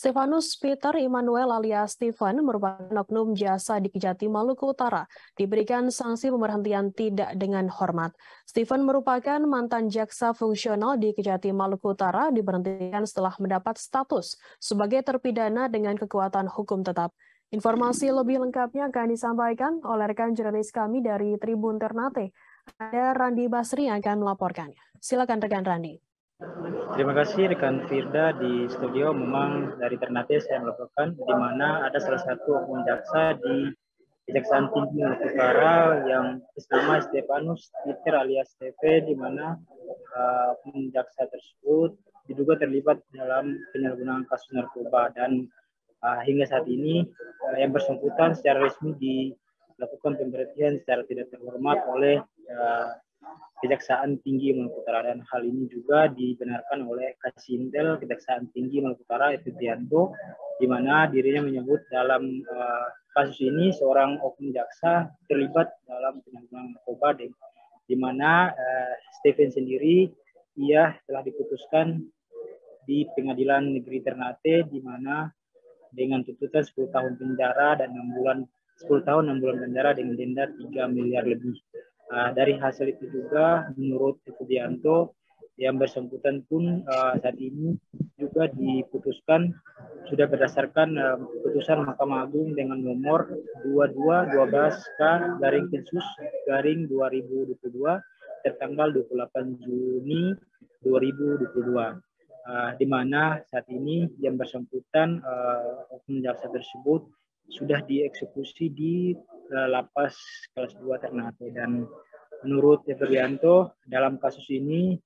Stefanus Peter Immanuel alias Stephen merupakan oknum jasa di Kejati Maluku Utara, diberikan sanksi pemberhentian tidak dengan hormat. Stephen merupakan mantan jaksa fungsional di Kejati Maluku Utara, diberhentikan setelah mendapat status sebagai terpidana dengan kekuatan hukum tetap. Informasi lebih lengkapnya akan disampaikan oleh rekan jurnalis kami dari Tribun Ternate. Ada Randi Basri yang akan melaporkannya. Silakan rekan Randi. Terima kasih rekan Firda di studio. Memang dari Ternate saya melaporkan di mana ada salah satu oknum jaksa di Kejaksaan Tinggi Utara yang bernama Stefanus Peter alias TV di mana uh, jaksa tersebut diduga terlibat dalam penyalahgunaan kasus narkoba dan uh, hingga saat ini uh, yang bersangkutan secara resmi dilakukan pemberhentian secara tidak terhormat oleh uh, Kejaksaan Tinggi Maluku Utara dan hal ini juga dibenarkan oleh Kasintel Kejaksaan Tinggi Maluku Utara itu Tianto di mana dirinya menyebut dalam uh, kasus ini seorang oknum jaksa terlibat dalam penyalahgunaan narkoba di mana uh, Stephen sendiri ia telah diputuskan di Pengadilan Negeri Ternate di mana dengan tuntutan 10 tahun penjara dan 6 bulan 10 tahun 6 bulan penjara dengan denda 3 miliar lebih. Uh, dari hasil itu juga menurut Sudianto yang bersangkutan pun uh, saat ini juga diputuskan sudah berdasarkan uh, putusan Mahkamah Agung dengan nomor 2212K garing Kensus garing 2022 tertanggal 28 Juni 2022. Uh, di mana saat ini yang bersangkutan uh, jaksa tersebut sudah dieksekusi di uh, lapas kelas 2 Ternate dan menurut Efrianto dalam kasus ini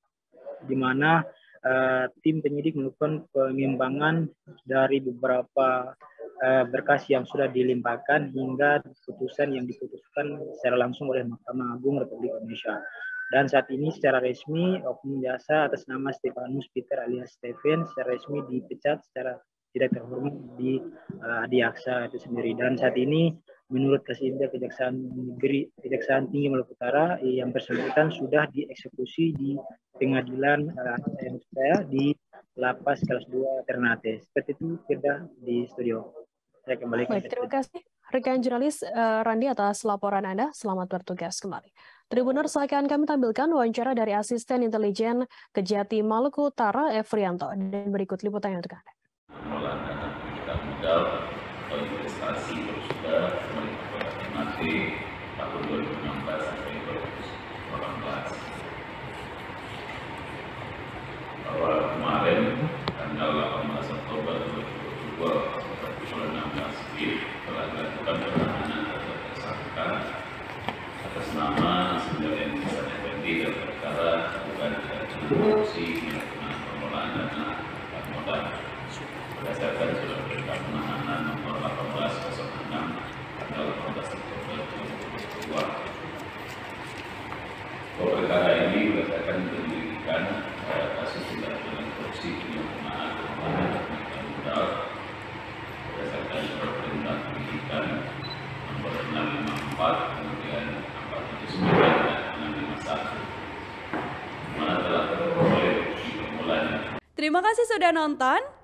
di mana uh, tim penyidik melakukan pengimbangan dari beberapa uh, berkas yang sudah dilimpahkan hingga keputusan yang diputuskan secara langsung oleh Mahkamah Agung Republik Indonesia. Dan saat ini secara resmi oknum jasa atas nama Stefanus Peter alias Stephen secara resmi dipecat secara tidak terhormat di uh, di Aksa itu sendiri. Dan saat ini menurut Kasida Kejaksaan Negeri Kejaksaan Tinggi Maluku Utara yang bersangkutan sudah dieksekusi di pengadilan uh, saya di lapas kelas 2 Ternate. Seperti itu kita di studio. Saya kembali Baik, terima kasih rekan jurnalis uh, Randi atas laporan Anda. Selamat bertugas kembali. Tribuners akan kami tampilkan wawancara dari asisten intelijen Kejati Maluku Utara Efrianto dan berikut liputannya untuk Anda dana pendidikan modal investasi terus sudah nanti tahun 2016 sampai 2018. Bahwa kemarin tanggal 18 Oktober 2022 pukul 16 WIB telah dilakukan penahanan terhadap tersangka atas nama Sembilan Insan Effendi dan perkara bukan korupsi melakukan penahanan nomor 1806 tanggal 18 Oktober 2022. Bahwa perkara ini berdasarkan penyelidikan pada kasus tindak pidana korupsi modal berdasarkan penyidikan nomor 654 kemudian 479 dan 651 mana telah terperoleh bukti permulaan. Terima kasih sudah nonton.